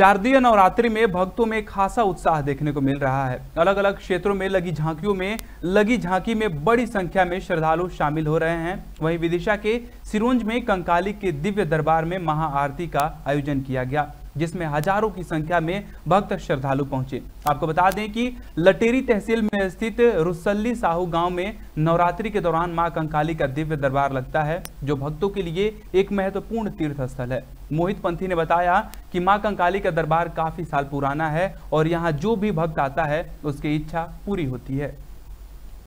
शारदीय नवरात्रि में भक्तों में खासा उत्साह देखने को मिल रहा है। अलग अलग क्षेत्रों में लगी झांकियों में, लगी झांकी में बड़ी संख्या में श्रद्धालु शामिल हो रहे हैं। वहीं विदिशा के सिरोंज में कंकाली के दिव्य दरबार में महाआरती का आयोजन किया गया। जिसमें हज़ारों की संख्या में भक्त श्रद्धालु पहुँचे। आपको बता दें कि लटेरी तहसील में स्थित रुसल्ली साहू गाँव में नवरात्रि के दौरान माँ कंकाली का दिव्य दरबार लगता है, जो भक्तों के लिए एक महत्वपूर्ण तीर्थ स्थल है। मोहित पंथी ने बताया कि माँ कंकाली का दरबार काफ़ी साल पुराना है और यहाँ जो भी भक्त आता है, उसकी इच्छा पूरी होती है।